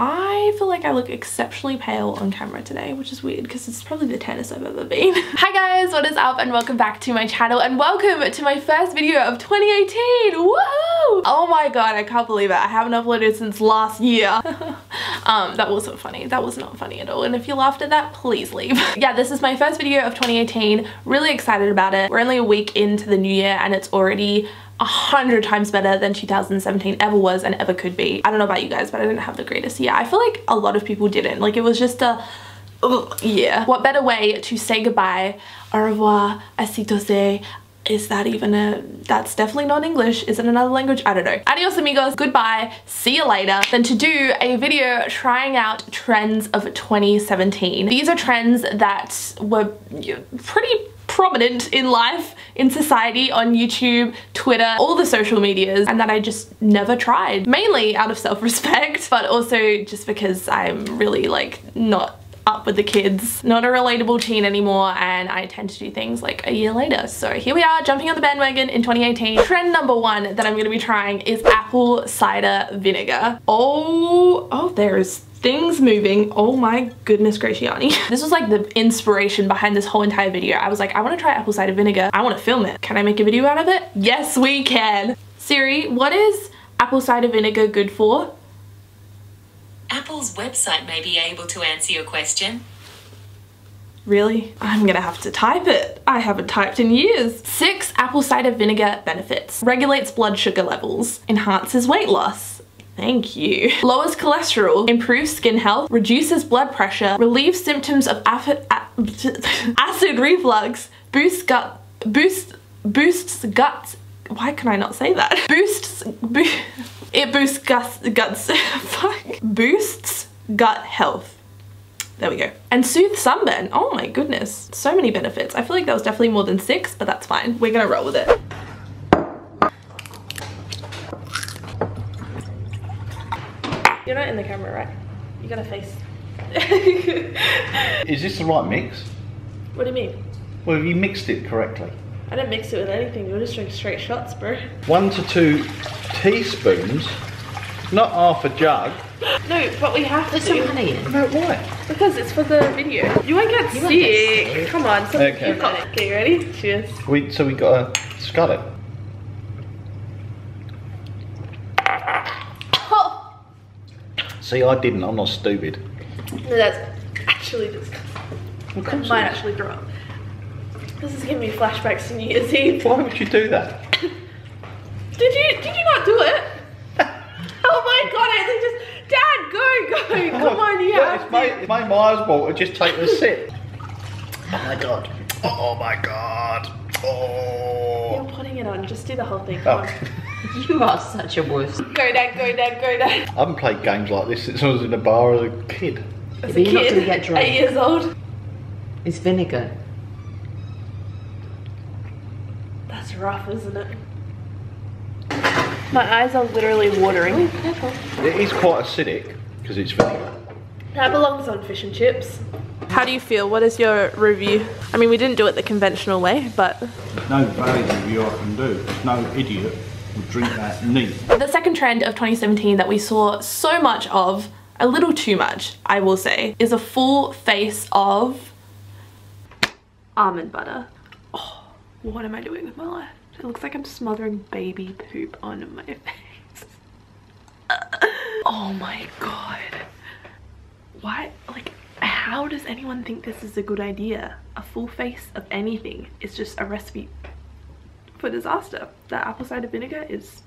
I feel like I look exceptionally pale on camera today, which is weird because it's probably the tannest I've ever been. Hi guys, what is up and welcome back to my channel and welcome to my first video of 2018. Woohoo! Oh my god, I can't believe it. I haven't uploaded since last year. um, that wasn't funny. That was not funny at all. And if you laughed at that, please leave. yeah, this is my first video of 2018. Really excited about it. We're only a week into the new year and it's already a hundred times better than 2017 ever was and ever could be. I don't know about you guys, but I didn't have the greatest year. I feel like a lot of people didn't. Like it was just a ugh, yeah. What better way to say goodbye, au revoir, asitose, is that even a, that's definitely not English. Is it another language? I don't know. Adios amigos, goodbye, see you later, than to do a video trying out trends of 2017. These are trends that were pretty prominent in life, in society, on YouTube, Twitter, all the social medias, and that I just never tried. Mainly out of self-respect, but also just because I'm really like not up with the kids. Not a relatable teen anymore and I tend to do things like a year later. So here we are jumping on the bandwagon in 2018. Trend number one that I'm gonna be trying is apple cider vinegar. Oh, oh, there's things moving. Oh my goodness Graciani. this was like the inspiration behind this whole entire video. I was like, I want to try apple cider vinegar. I want to film it. Can I make a video out of it? Yes, we can. Siri, what is apple cider vinegar good for? Apple's website may be able to answer your question. Really? I'm gonna have to type it. I haven't typed in years. Six apple cider vinegar benefits. Regulates blood sugar levels. Enhances weight loss Thank you. Lowers cholesterol, improves skin health, reduces blood pressure, relieves symptoms of acid, reflux, boosts gut, boost, boosts guts. Why can I not say that? Boosts, bo it boosts guts, guts, fuck. Boosts gut health. There we go. And soothe sunburn. Oh my goodness. So many benefits. I feel like that was definitely more than six, but that's fine. We're gonna roll with it. You're not in the camera, right? You got a face. Is this the right mix? What do you mean? Well, have you mixed it correctly. I didn't mix it with anything. You were just doing straight shots, bro. One to two teaspoons, not half a jug. No, but we have There's to. some honey in. No, why? Because it's for the video. You won't get, You sick. won't get sick. Come on. something Okay. you've got it. Okay, you ready? Cheers. We, so we got to scud it. Oh! See, I didn't. I'm not stupid. No, that's actually disgusting. Of I might actually throw up. This is giving me flashbacks to New Year's Eve. Why would you do that? Did you did you not do it? oh my god, I think just Dad, go, go! Come on, you Yeah, have it's to. made, it's made my eyes water. Just take a sip. Oh my god. Oh my god. Oh. You're putting it on, just do the whole thing. Come Oh. You are such a wuss. Go dad, go dad, go dad. I haven't played games like this since I was in a bar as a kid. As But a you're not kid, gonna get drunk. eight years old. It's vinegar. That's rough, isn't it? My eyes are literally watering. It is quite acidic because it's vinegar. That belongs on fish and chips. How do you feel? What is your review? I mean, we didn't do it the conventional way, but... no valid review I can do. No idiot would drink that neat. The second trend of 2017 that we saw so much of, a little too much, I will say, is a full face of almond butter. What am I doing with my life? It looks like I'm smothering baby poop on my face. oh my god. Why, like, how does anyone think this is a good idea? A full face of anything is just a recipe for disaster. That apple cider vinegar is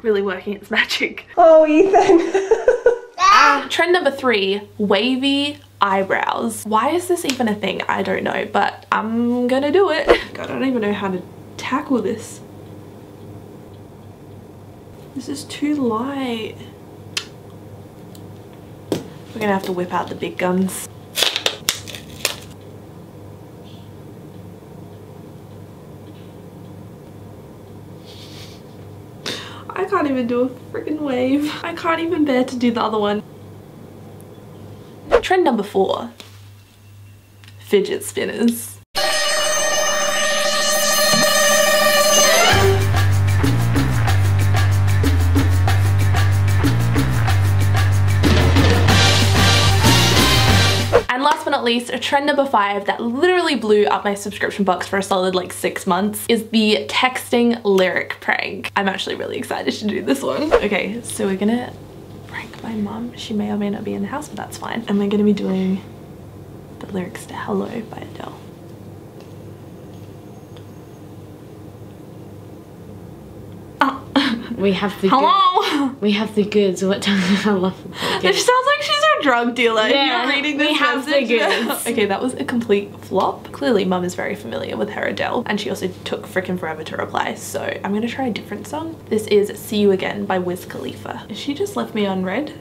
really working its magic. Oh, Ethan. Ah, trend number three, wavy eyebrows. Why is this even a thing? I don't know, but I'm gonna do it. God, I don't even know how to tackle this. This is too light. We're gonna have to whip out the big guns. I can't even do a freaking wave. I can't even bear to do the other one. Trend number four, fidget spinners. And last but not least, a trend number five that literally blew up my subscription box for a solid like six months is the texting lyric prank. I'm actually really excited to do this one. Okay, so we're gonna prank my mom. She may or may not be in the house, but that's fine. And we're gonna be doing the lyrics to Hello by Adele. Ah. We have the Hello! goods. We have the goods. What time? I love the It sounds like she's a drug dealer. Yeah, You're reading this we have the message. goods. okay, that was a complete flop. Clearly, mum is very familiar with her Adele, and she also took freaking forever to reply. So I'm gonna try a different song. This is "See You Again" by Wiz Khalifa. She just left me on read.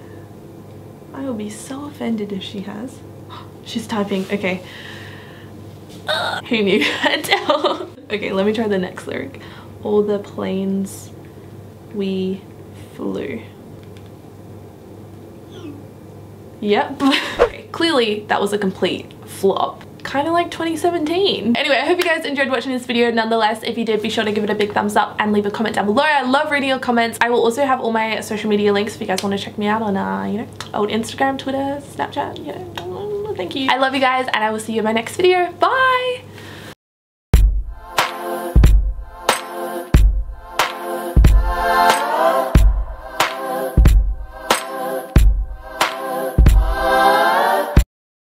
I will be so offended if she has. She's typing. Okay. Uh, who knew Adele? okay, let me try the next lyric. All the planes we flew. Yep. clearly that was a complete flop. Kind of like 2017. Anyway, I hope you guys enjoyed watching this video. Nonetheless, if you did, be sure to give it a big thumbs up and leave a comment down below. I love reading your comments. I will also have all my social media links if you guys want to check me out on, uh, you know, old Instagram, Twitter, Snapchat, you know. Thank you. I love you guys and I will see you in my next video. Bye!